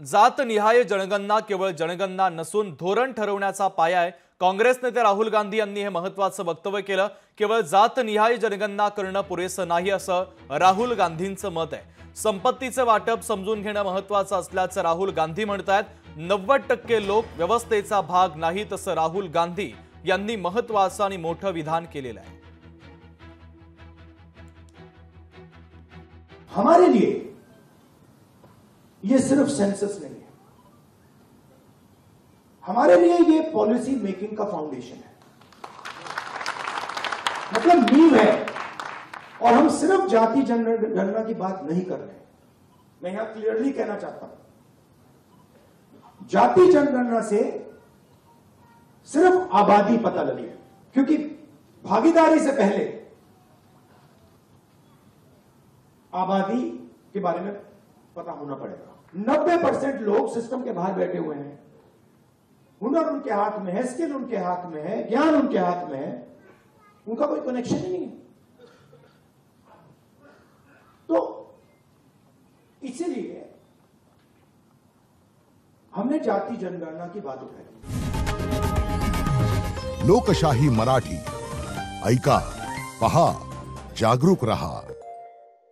जातनिहाय जनगणना केवळ जनगणना नसून धोरण ठरवण्याचा पाया आहे. काँग्रेस नेते राहुल गांधी यांनी हे महत्वाचं वक्तव्य केलं. केवळ जातनिहाय जनगणना करणं पुरेसं नाही असं राहुल गांधींचं मत आहे. संपत्तीचं वाटप समजून घेणं महत्वाचं असल्याचं राहुल गांधी म्हणतायत. नव्वद टक्के लोक व्यवस्थेचा भाग नाहीत असं राहुल गांधी यांनी महत्वाचं आणि मोठं विधान केलेलं आहे. हमारे लिए ये सिर्फ़ सेंसस नहीं है। हमारे लिए ये पॉलिसी मेकिंग का फाउंडेशन है। मतलब नींव है। और हम सिर्फ़ जाति जनगणना की बात नहीं कर रहे मैं यहाँ क्लियरली कहना चाहता हूँ। जाति जनगणना से सिर्फ़ आबादी पता लगी है। क्योंकि भागीदारी से पहले आबादी के बारे में पता होना पड़ेगा। नब्बे परसेंट लोग सिस्टम के बाहर बैठे हुए हैं। हुनर उनके हाथ में है, स्किल उनके हाथ में है, ज्ञान उनके हाथ में है। उनका कोई कनेक्शन ही नहीं है। तो इसीलिए हमने जाति जनगणना की बात उठाई। लोकशाही मराठी, ऐका, पहा, जागरूक रहा।